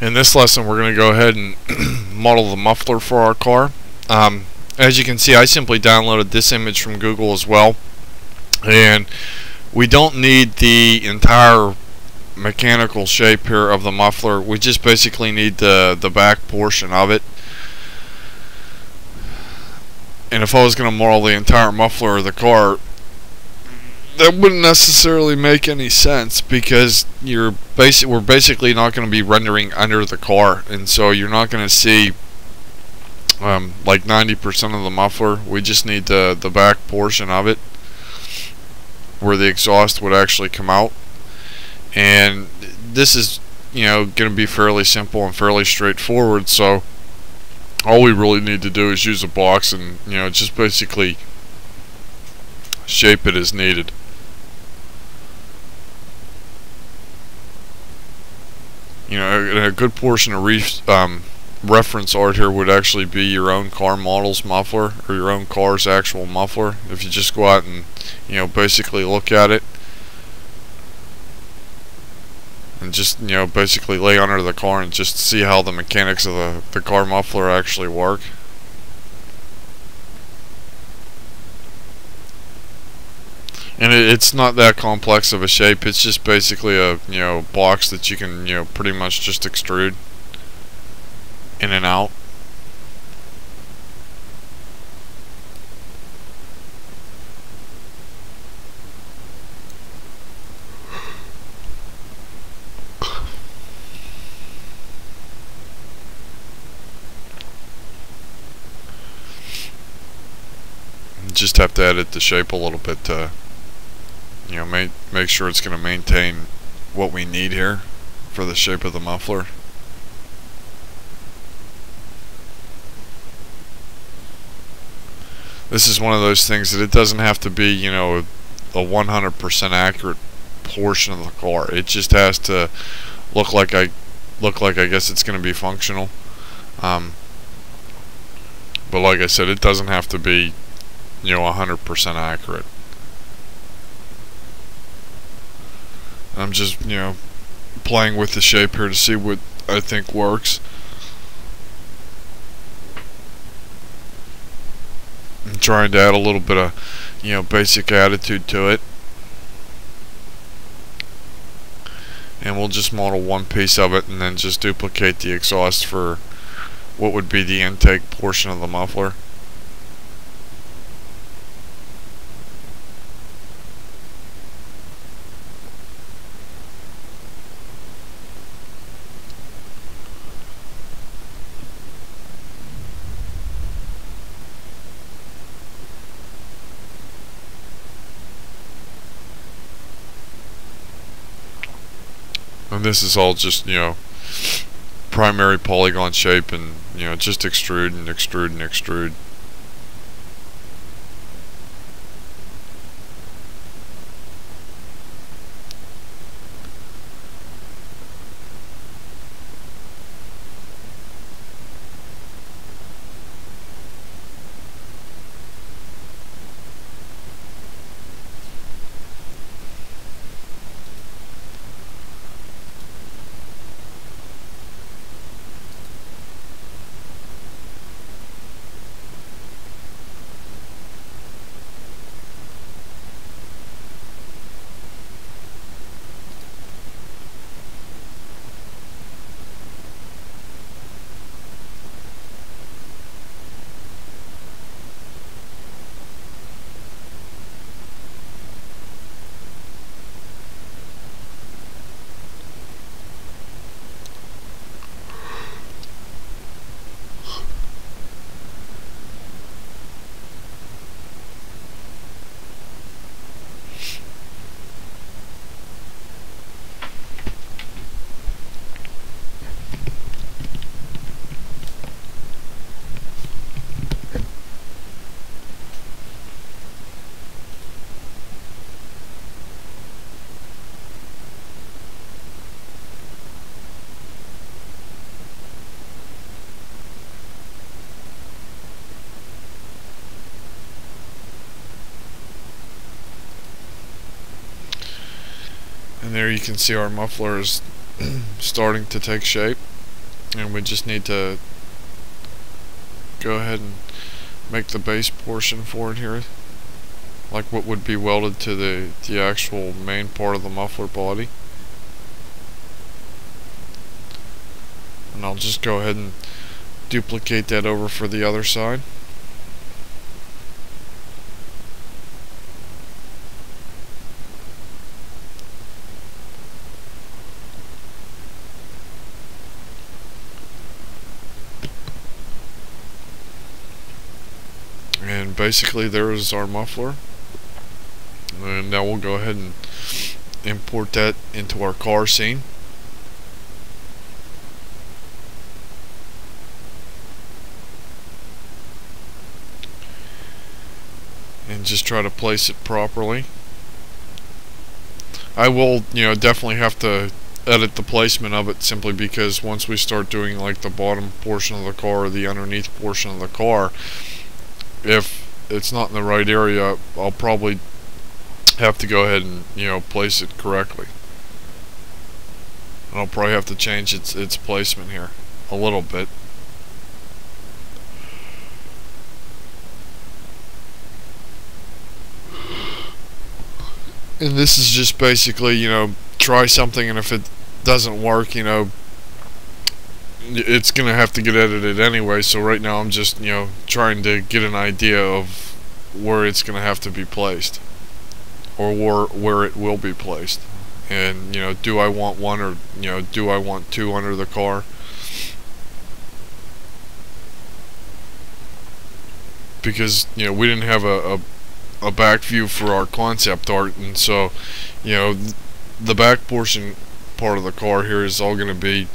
In this lesson we're going to go ahead and model the muffler for our car. Um, as you can see I simply downloaded this image from Google as well. And we don't need the entire mechanical shape here of the muffler. We just basically need the the back portion of it. And if I was going to model the entire muffler of the car that wouldn't necessarily make any sense because you're basic we're basically not going to be rendering under the car. And so you're not going to see um, like 90% of the muffler. We just need the the back portion of it where the exhaust would actually come out. And this is you know going to be fairly simple and fairly straightforward. So all we really need to do is use a box and you know just basically shape it as needed you know, a, good portion of ref, um, reference art here would actually be your own car model's muffler or your own car's actual muffler. If you just go out and, you know, basically look at it and just, you know, basically lay under the car and just see how the mechanics of the, the car muffler actually work. And it, it's not that complex of a shape. It's just basically a you know box that you can you know pretty much just extrude in and out. Just have to edit the shape a little bit to you know, make, make sure it's going to maintain what we need here for the shape of the muffler. This is one of those things that it doesn't have to be, you know, a 100% accurate portion of the car. It just has to look like I look like I guess it's going to be functional. Um, but like I said, it doesn't have to be, you know, 100% accurate. I'm just, you know, playing with the shape here to see what I think works. I'm trying to add a little bit of, you know, basic attitude to it. And we'll just model one piece of it and then just duplicate the exhaust for what would be the intake portion of the muffler. And this is all just you know primary polygon shape and you know just extrude and extrude and extrude And there you can see our muffler is starting to take shape. and we just need to go ahead and make the base portion for it here like what would be welded to the the actual main part of the muffler body and I'll just go ahead and duplicate that over for the other side basically there is our muffler. And now we'll go ahead and import that into our car scene. And just try to place it properly. I will you know definitely have to edit the placement of it simply because once we start doing like the bottom portion of the car or the underneath portion of the car if it's not in the right area, I'll probably have to go ahead and, you know, place it correctly. And I'll probably have to change its, its placement here a little bit. And this is just basically, you know, try something and if it doesn't work, you know, it's going to have to get edited anyway, so right now I'm just, you know, trying to get an idea of where it's going to have to be placed or where, where it will be placed. And, you know, do I want one or, you know, do I want two under the car? Because, you know, we didn't have a, a, a back view for our concept art, and so, you know, the back portion part of the car here is all going to be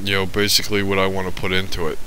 you know, basically what I want to put into it.